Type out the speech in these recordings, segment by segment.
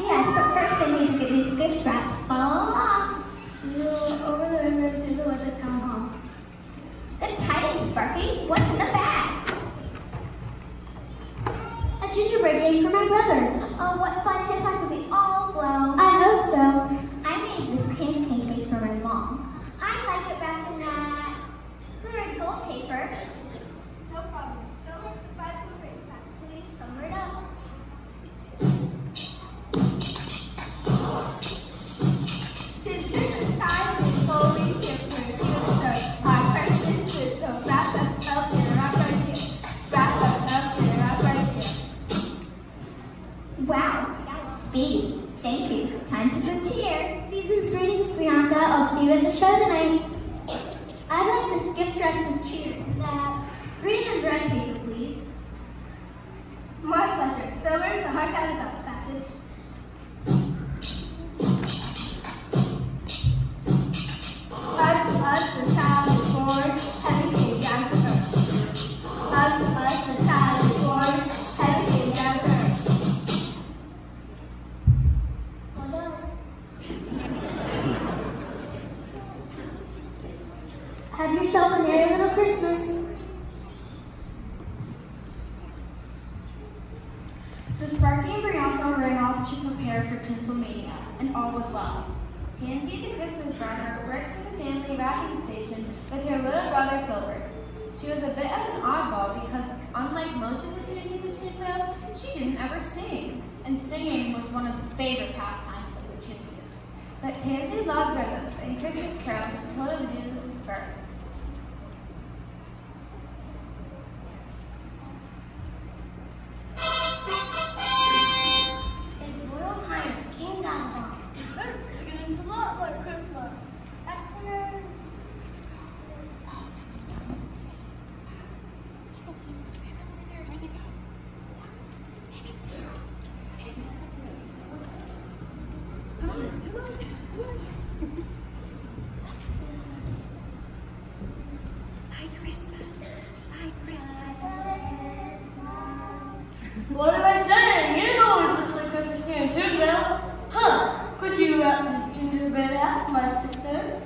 yes but first i need to get these scripts wrapped all off. So over the river to the wood town hall. Good timing, Sparky. What's in the bag? A gingerbread game for my brother. Oh, what fun his hat will be all blown. I hope so. I made this candy cane case for my mom. I like it wrapped in that clear gold paper. Christmas crafts, totem What am I saying? You always looks like Christmas here in Toonville. Huh, could you uh, wrap this gingerbread out, my sister?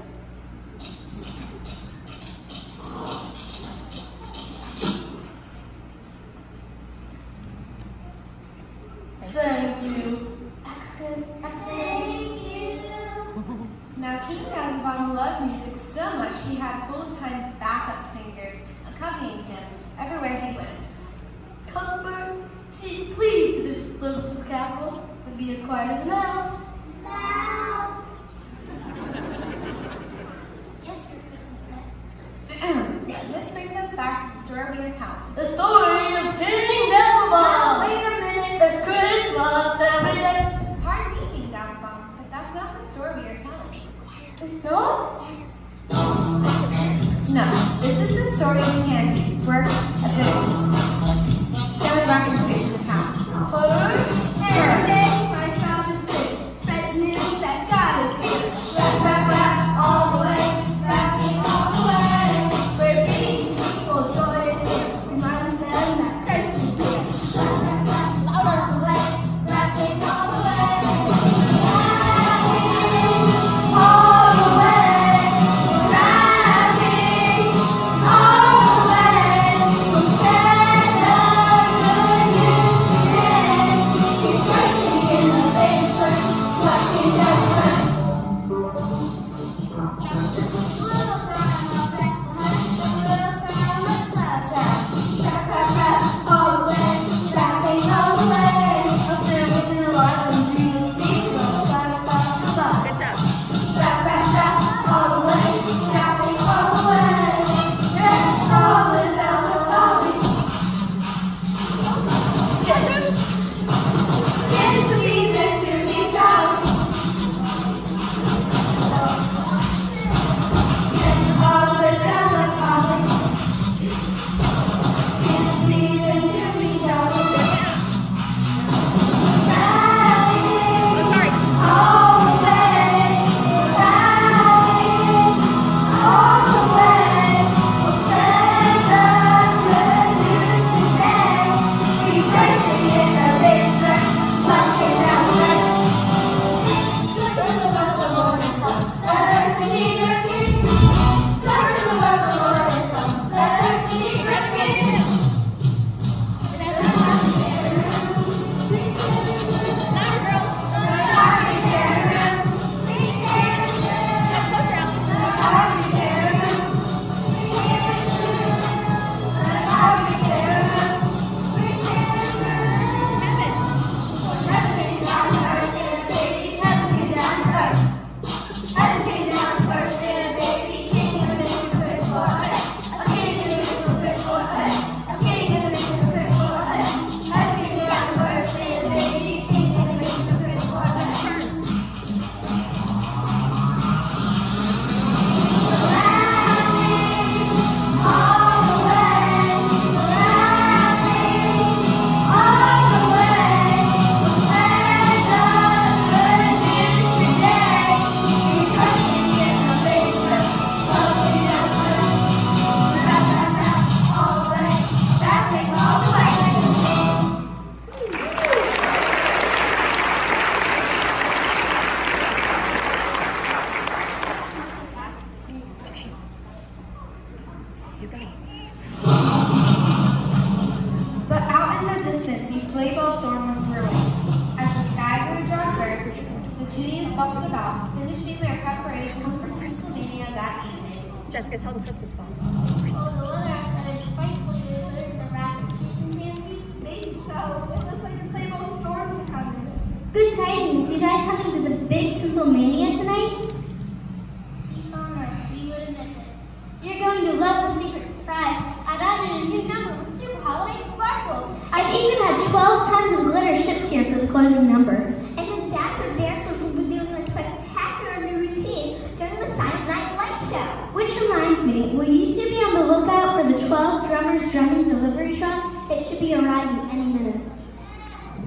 Any minute.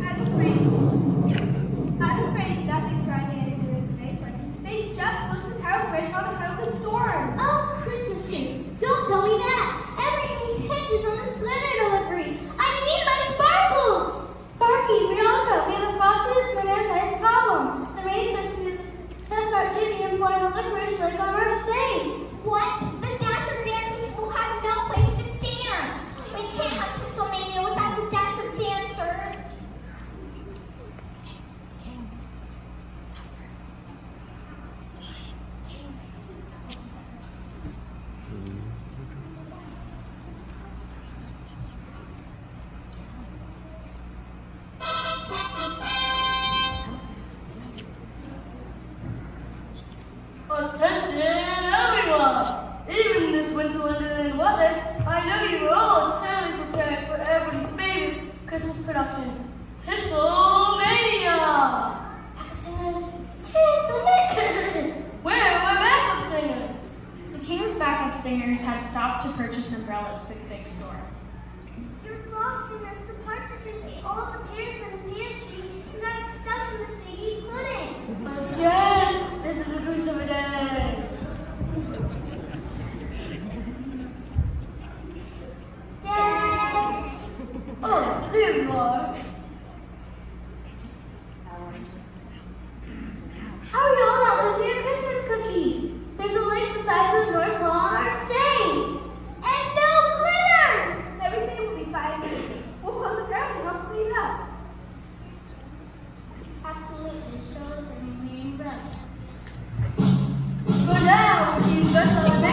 I'm afraid. I'm afraid nothing's running into today, but they just loosened how bridge on account of the storm. Oh, Christmas tree. Don't tell me that. Everything hinges on this delivery. I need my sparkles. Sparky, we have a granite problem. The rain took test our Jimmy and a licorice lake on our stage. What? The dancer dancers will have no place to dance. We can't have without for the big storm. Your frostiness, the partridges ate all the pears in the pear tree and got stuck in the figgy pudding. Again! This is the goose of a day! Dad! Oh, there you are! How are y'all not losing Michel, qui va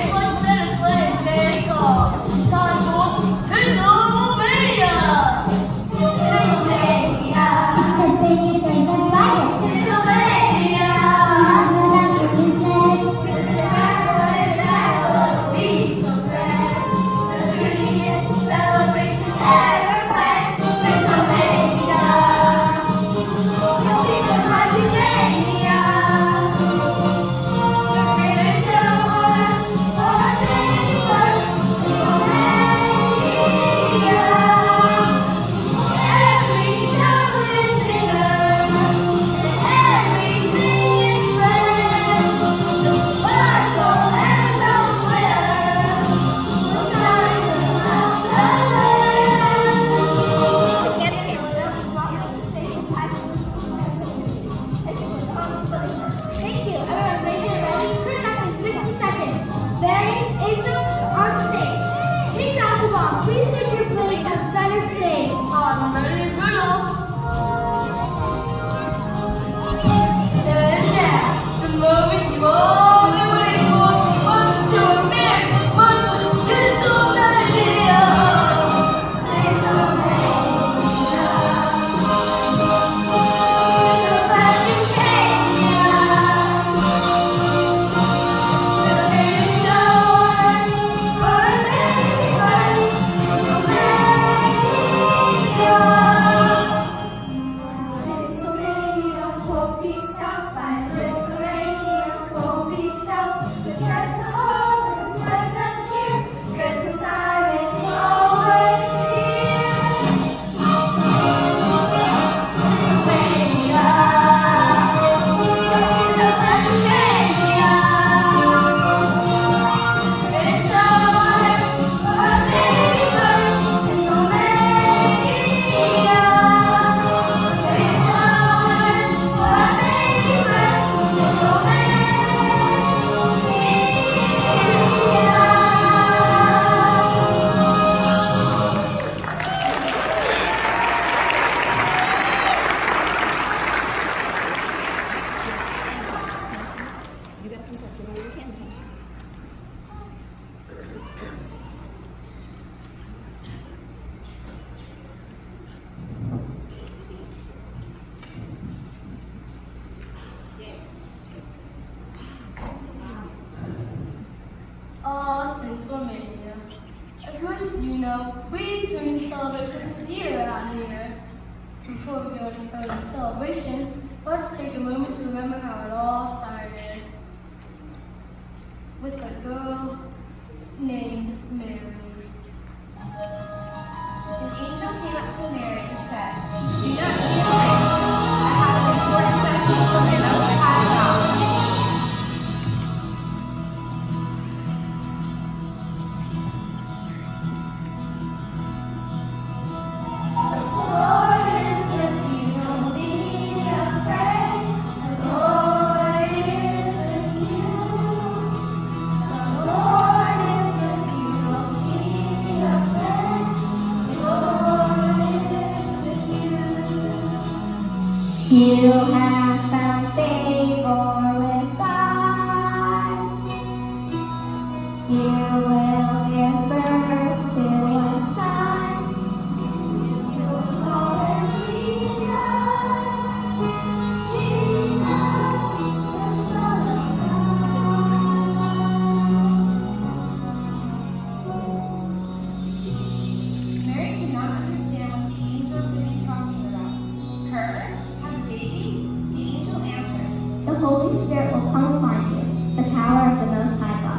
the angel answered, The Holy Spirit will come upon you, the power of the Most High God.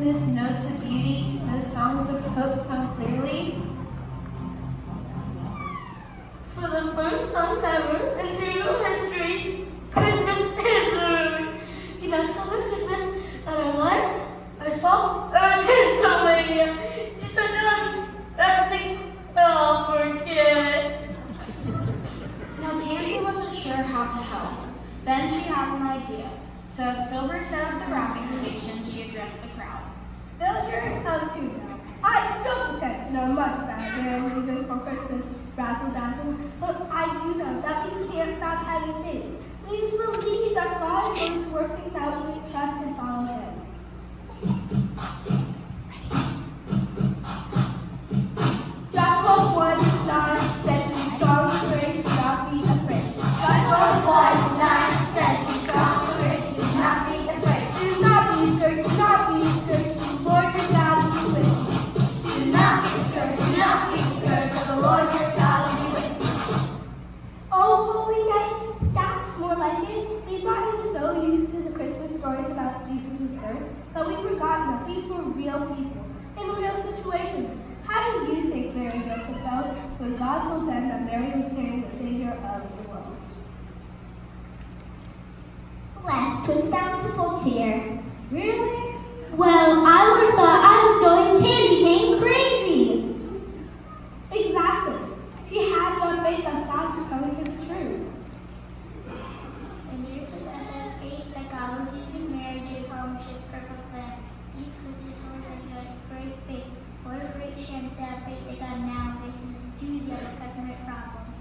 Christmas notes of beauty, those songs of hope sung clearly. For the first time ever in Tudor history, Christmas trust and follow him. was fulfilled when God told them that Mary was carrying the Savior of the world. Last, with bountiful cheer. Really? Well, I would have thought I was going candy cane crazy. Exactly. She had no faith that God was telling her the truth. And here's another faith that God was using Mary to accomplish his perfect plan. These Christians were great faith. What a great chance to have faith God now problem.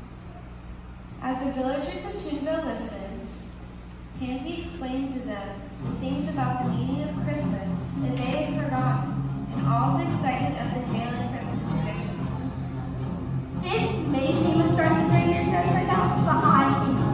As the villagers of Tunville listened, Pansy explained to them things about the meaning of Christmas that they had forgotten and all the excitement of the family Christmas traditions. It may seem a strange thing to just forgot, but I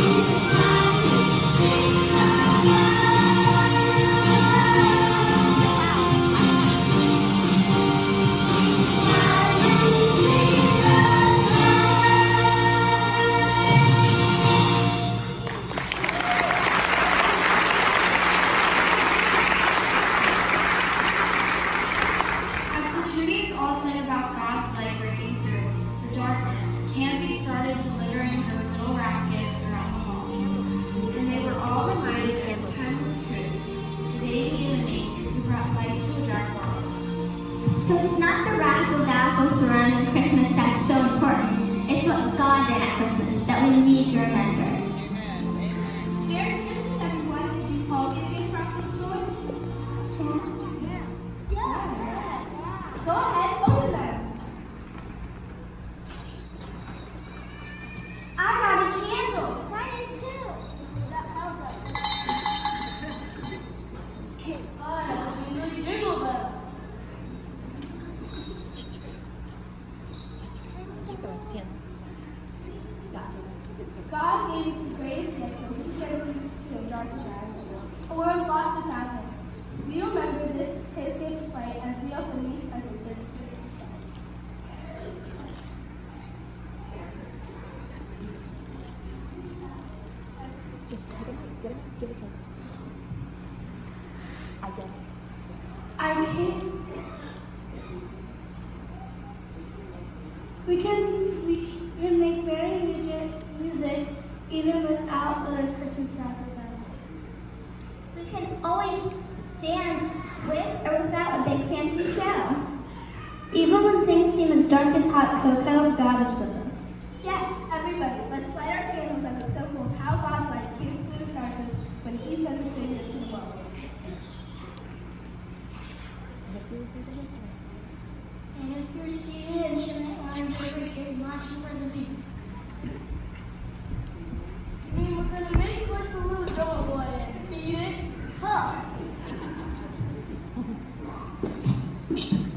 Música God gave us the greatest gift when He chose to a dark side, a world lost without Him. We remember this His gift play as we open these presents this. Just take it. Get it. Give it to him. I get it. I can. We can we can make very music, music even without the Christmas sacrifice. We can always dance with or without a big fancy show. Even when things seem as dark as hot cocoa, God is with us. Yes, Everybody, let's light our candles as a symbol of how God's light pierced through the darkness when He sent His Savior to the world. And if you receive it, it's right. and if you receive it and shouldn't want to give much for the people. I mean,